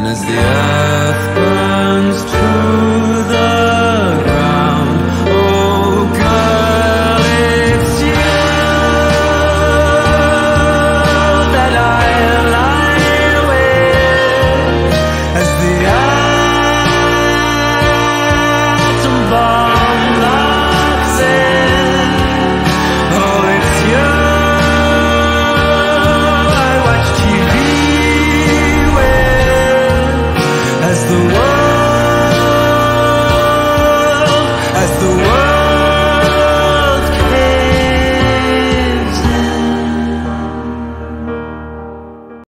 And as the the world.